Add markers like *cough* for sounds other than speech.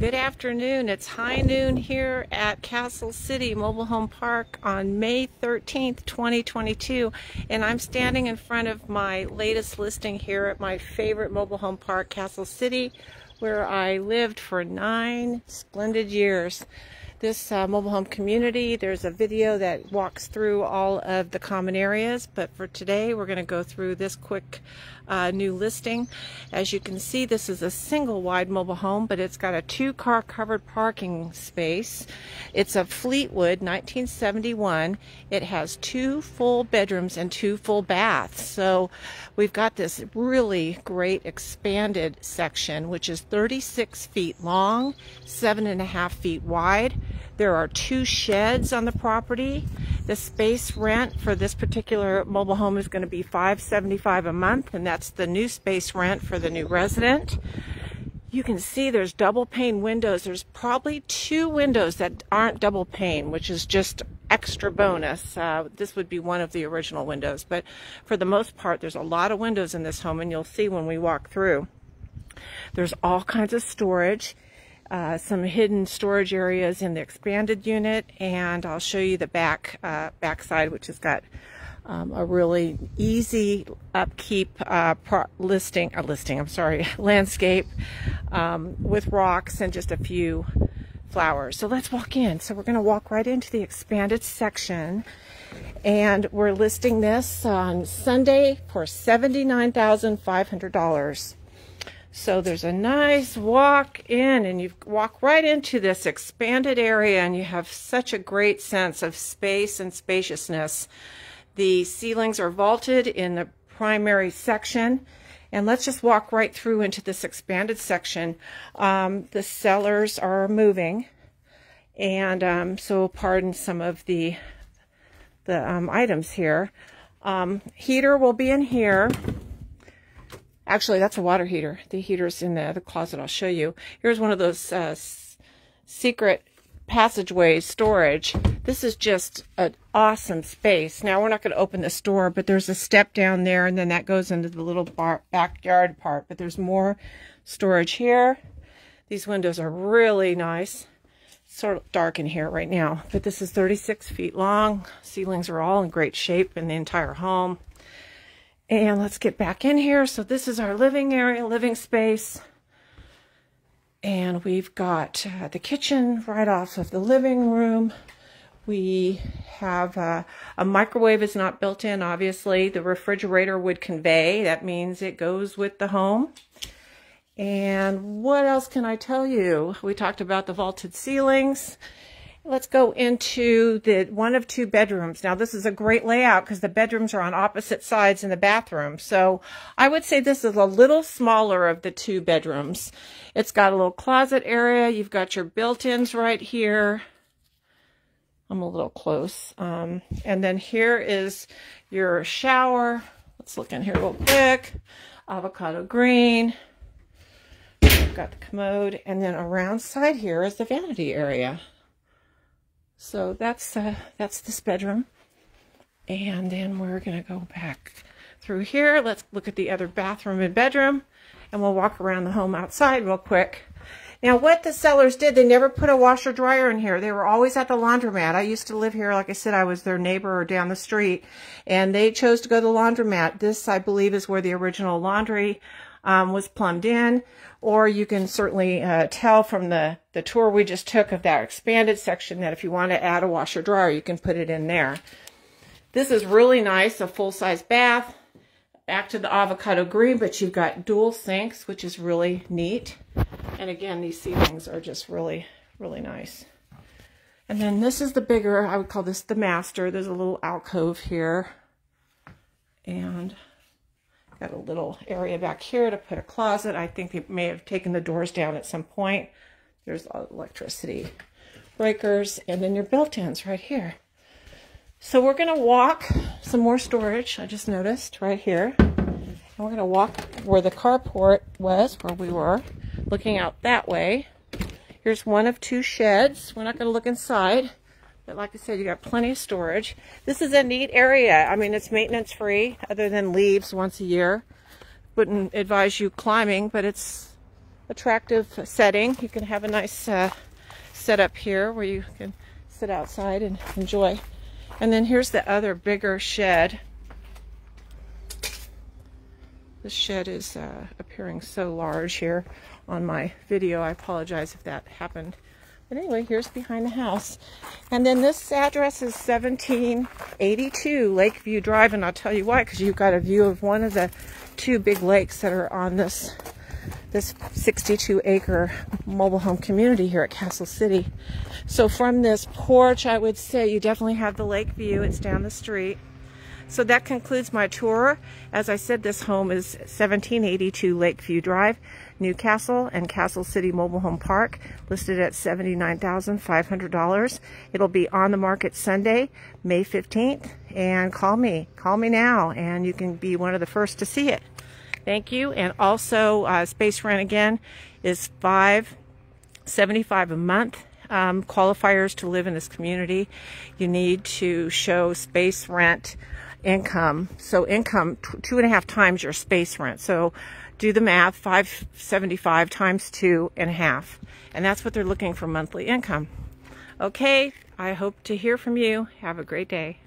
Good afternoon. It's high noon here at Castle City Mobile Home Park on May 13th, 2022. And I'm standing in front of my latest listing here at my favorite mobile home park, Castle City, where I lived for nine splendid years this uh, mobile home community. There's a video that walks through all of the common areas, but for today we're going to go through this quick uh, new listing. As you can see, this is a single wide mobile home, but it's got a two car covered parking space. It's a Fleetwood 1971. It has two full bedrooms and two full baths. So we've got this really great expanded section, which is 36 feet long, seven and a half feet wide. There are two sheds on the property. The space rent for this particular mobile home is going to be 575 a month, and that's the new space rent for the new resident. You can see there's double pane windows. There's probably two windows that aren't double pane, which is just extra bonus. Uh, this would be one of the original windows, but for the most part, there's a lot of windows in this home, and you'll see when we walk through. There's all kinds of storage uh, some hidden storage areas in the expanded unit, and I'll show you the back uh, backside, which has got um, a really easy upkeep uh, listing, a listing, I'm sorry, *laughs* landscape um, with rocks and just a few flowers. So let's walk in. So we're going to walk right into the expanded section and we're listing this on Sunday for $79,500. So there's a nice walk in and you walk right into this expanded area and you have such a great sense of space and spaciousness. The ceilings are vaulted in the primary section. And let's just walk right through into this expanded section. Um, the sellers are moving. And um, so pardon some of the, the um, items here. Um, heater will be in here. Actually, that's a water heater. The heater's in the other closet. I'll show you. Here's one of those uh, secret passageway storage. This is just an awesome space. Now, we're not going to open this door, but there's a step down there, and then that goes into the little bar backyard part. But there's more storage here. These windows are really nice. It's sort of dark in here right now, but this is 36 feet long. Ceilings are all in great shape in the entire home. And let's get back in here. So this is our living area, living space. And we've got uh, the kitchen right off of the living room. We have uh, a microwave is not built in, obviously. The refrigerator would convey. That means it goes with the home. And what else can I tell you? We talked about the vaulted ceilings. Let's go into the one of two bedrooms. Now, this is a great layout because the bedrooms are on opposite sides in the bathroom. So I would say this is a little smaller of the two bedrooms. It's got a little closet area. You've got your built-ins right here. I'm a little close. Um, and then here is your shower. Let's look in here real quick. Avocado green. got the commode. And then around side here is the vanity area. So that's uh, that's this bedroom. And then we're going to go back through here. Let's look at the other bathroom and bedroom. And we'll walk around the home outside real quick. Now, what the sellers did, they never put a washer dryer in here. They were always at the laundromat. I used to live here. Like I said, I was their neighbor or down the street. And they chose to go to the laundromat. This, I believe, is where the original laundry um, was plumbed in, or you can certainly uh, tell from the, the tour we just took of that expanded section that if you want to add a washer dryer, you can put it in there. This is really nice, a full-size bath. Back to the avocado green, but you've got dual sinks, which is really neat. And again, these ceilings are just really, really nice. And then this is the bigger, I would call this the master. There's a little alcove here. And Got a little area back here to put a closet. I think they may have taken the doors down at some point. There's electricity breakers and then your built-ins right here. So we're going to walk some more storage, I just noticed right here. And we're going to walk where the carport was, where we were, looking out that way. Here's one of two sheds. We're not going to look inside. But like I said, you got plenty of storage. This is a neat area. I mean, it's maintenance free other than leaves once a year. Wouldn't advise you climbing, but it's attractive setting. You can have a nice uh, setup here where you can sit outside and enjoy. And then here's the other bigger shed. This shed is uh, appearing so large here on my video. I apologize if that happened. But anyway, here's behind the house. And then this address is 1782 Lakeview Drive, and I'll tell you why, because you've got a view of one of the two big lakes that are on this this 62 acre mobile home community here at Castle City. So from this porch, I would say you definitely have the lake view. It's down the street. So that concludes my tour. As I said, this home is 1782 Lakeview Drive, Newcastle and Castle City Mobile Home Park, listed at $79,500. It'll be on the market Sunday, May 15th, and call me. Call me now, and you can be one of the first to see it. Thank you. And also, uh, space rent again is 575 a month. Um, qualifiers to live in this community, you need to show space rent income. So income two and a half times your space rent. So do the math, 575 times two and a half. And that's what they're looking for monthly income. Okay, I hope to hear from you. Have a great day.